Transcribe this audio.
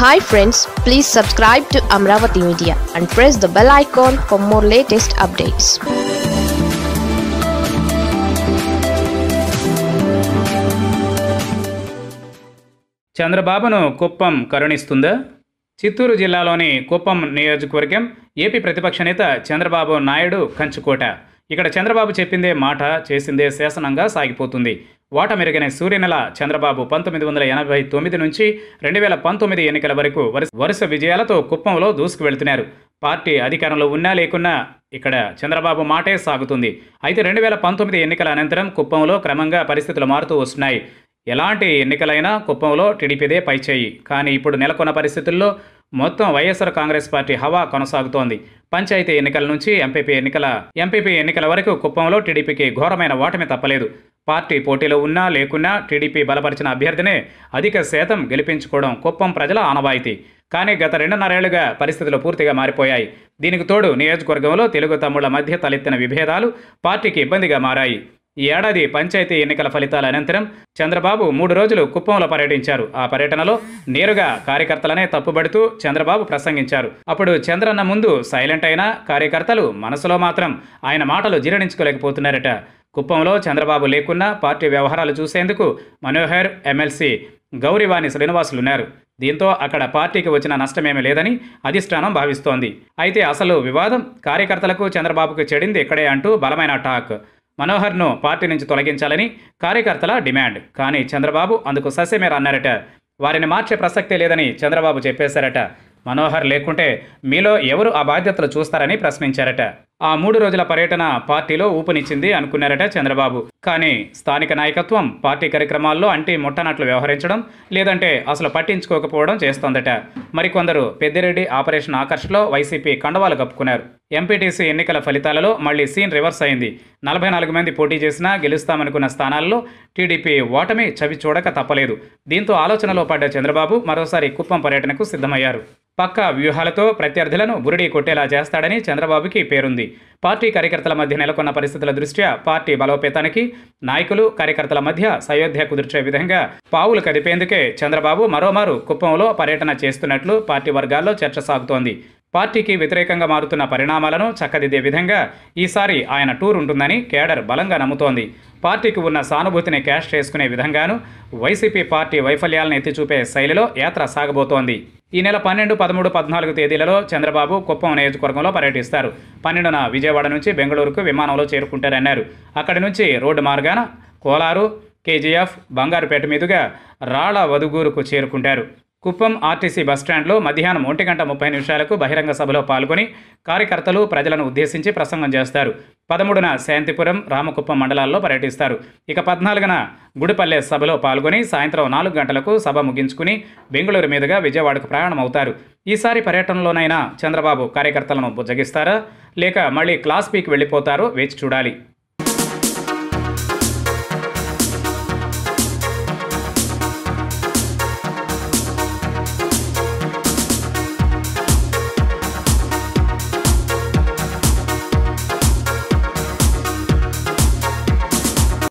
Hi friends please subscribe to Amaravati media and press the bell icon for more latest updates చంద్రబాబును కుప్పం కరుణిస్తుందా? చిత్తూరు జిల్లాలోని కుప్పం నియోజకవర్గం AP ప్రతిపక్ష నేత చంద్రబాబు నాయుడు కంచుకోట. ఇక్కడ చంద్రబాబు చెప్పిందే మాట చేసిందే శాసనంగా సాగిపోతుంది. ఓట మెరుగైన సూర్యనెల చంద్రబాబు పంతొమ్మిది వందల ఎనభై తొమ్మిది నుంచి రెండు వేల పంతొమ్మిది ఎన్నికల వరకు వరుస వరుస విజయాలతో కుప్పంలో దూసుకు వెళ్తున్నారు. పార్టీ అధికారంలో ఉన్నా లేకున్నా ఇక్కడ చంద్రబాబు మాటే సాగుతుంది. అయితే రెండు వేల పంతొమ్మిది ఎన్నికల అనంతరం కుప్పంలో క్రమంగా పరిస్థితులు మారుతూ వస్తున్నాయి. ఎలాంటి ఎన్నికలైనా కుప్పంలో టీడీపీదే పైచేయి కానీ ఇప్పుడు నెలకొన్న పరిస్థితుల్లో మొత్తం వైఎస్ఆర్ కాంగ్రెస్ పార్టీ హవా కొనసాగుతోంది. పంచాయతీ ఎన్నికల నుంచి ఎంపీపీ ఎన్నికల ఎంపీపీ ఎన్నికల వరకు కుప్పంలో టీడీపీకి ఘోరమైన ఓటమి తప్పలేదు. పార్టీ పోటీలో ఉన్నా లేకున్నా టీడీపీ బలపరిచిన అభ్యర్థినే అధిక శాతం గెలిపించుకోవడం కుప్పం ప్రజల ఆనవాయితీ. కానీ గత రెండున్నరేళ్ళుగా పరిస్థితులు పూర్తిగా మారిపోయాయి. దీనికి తోడు నియోజకవర్గంలో తెలుగు తమ్ముళ్ళ మధ్య తలెత్తిన విభేదాలు పార్టీకి ఇబ్బందిగా మారాయి. ఈ ఏడాది పంచాయతీ ఎన్నికల ఫలితాల అనంతరం చంద్రబాబు మూడు రోజులు కుప్పంలో పర్యటించారు. ఆ పర్యటనలో నేరుగా కార్యకర్తలనే తప్పుబడుతూ చంద్రబాబు ప్రసంగించారు. అప్పుడు చంద్రన్న ముందు సైలెంట్ అయిన కార్యకర్తలు మనసులో మాత్రం ఆయన మాటలు జీర్ణించుకోలేకపోతున్నారట. కుప్పంలో చంద్రబాబు లేకున్నా పార్టీ వ్యవహారాలు చూసేందుకు మనోహర్ ఎమ్మెల్సీ గౌరివాణి శ్రీనివాసులున్నారు. దీంతో అక్కడ పార్టీకి వచ్చిన నష్టమేమీ లేదని అధిష్టానం భావిస్తోంది. అయితే అసలు వివాదం కార్యకర్తలకు చంద్రబాబుకు చెడింది ఇక్కడే అంటూ బలమైన టాక్. మనోహర్ను పార్టీ నుంచి తొలగించాలని కార్యకర్తల డిమాండ్. కానీ చంద్రబాబు అందుకు సస్యమేర అన్నారట. వారిని మార్చే ప్రసక్తే లేదని చంద్రబాబు చెప్పేశారట. మనోహర్ లేకుంటే మీలో ఎవరు ఆ బాధ్యతలు చూస్తారని ప్రశ్నించారట. ఆ మూడు రోజుల పర్యటన పార్టీలో ఊపునిచ్చింది అనుకున్నారట చంద్రబాబు. కానీ స్థానిక నాయకత్వం పార్టీ కార్యక్రమాల్లో అంటి ముట్టనట్లు వ్యవహరించడం లేదంటే అసలు పట్టించుకోకపోవడం చేస్తోందట. మరికొందరు పెద్దిరెడ్డి ఆపరేషన్ ఆకర్ష్లో వైసీపీ కండవాలు కప్పుకున్నారు. ఎంపీటీసీ ఎన్నికల ఫలితాలలో మళ్ళీ సీన్ రివర్స్ అయింది. నలభై నాలుగు మంది పోటీ చేసినా గెలుస్తామనుకున్న స్థానాల్లో టీడీపీ ఓటమి చవి చూడక తప్పలేదు. దీంతో ఆలోచనలో పడ్డ చంద్రబాబు మరోసారి కుప్పం పర్యటనకు సిద్ధమయ్యారు. పక్కా వ్యూహాలతో ప్రత్యర్థులను బురిడి కొట్టేలా చేస్తాడని చంద్రబాబుకి పేరుంది. పార్టీ కార్యకర్తల మధ్య నెలకొన్న పరిస్థితుల దృష్ట్యా పార్టీ బలోపేతానికి నాయకులు కార్యకర్తల మధ్య సయోధ్య కుదిర్చే విధంగా పావులు కదిపేందుకే చంద్రబాబు మరోమారు కుప్పంలో పర్యటన చేస్తున్నట్లు పార్టీ వర్గాల్లో చర్చ సాగుతోంది. పార్టీకి వ్యతిరేకంగా మారుతున్న పరిణామాలను చక్కదిద్దే విధంగా ఈసారి ఆయన టూర్ ఉంటుందని కేడర్ బలంగా నమ్ముతోంది. పార్టీకి ఉన్న సానుభూతిని క్యాష్ చేసుకునే విధంగాను వైసీపీ పార్టీ వైఫల్యాలను ఎత్తిచూపే శైలిలో యాత్ర సాగబోతోంది. ఈ నెల పన్నెండు పదమూడు పద్నాలుగు తేదీలలో చంద్రబాబు కుప్పం నియోజకవర్గంలో పర్యటిస్తారు. పన్నెండున విజయవాడ నుంచి బెంగళూరుకు విమానంలో చేరుకుంటారన్నారు. అక్కడి నుంచి రోడ్డు మార్గాన కోలారు కేజీఎఫ్ బంగారుపేట మీదుగా రాళ్ళ వదుగూరుకు చేరుకుంటారు. కుప్పం ఆర్టీసీ బస్టాండ్లో మధ్యాహ్నం ఒంటి గంట ముప్పై నిమిషాలకు బహిరంగ సభలో పాల్గొని కార్యకర్తలు ప్రజలను ఉద్దేశించి ప్రసంగం చేస్తారు. పదమూడున శాంతిపురం రామకుప్పం మండలాల్లో పర్యటిస్తారు. ఇక పద్నాలుగున గుడిపల్లె సభలో పాల్గొని సాయంత్రం నాలుగు గంటలకు సభ ముగించుకుని బెంగళూరు మీదుగా విజయవాడకు ప్రయాణం అవుతారు ఈసారి పర్యటనలోనైనా చంద్రబాబు కార్యకర్తలను బుజ్జగిస్తారా? లేక మళ్ళీ క్లాస్ పీకి వెళ్ళిపోతారో వేచి చూడాలి.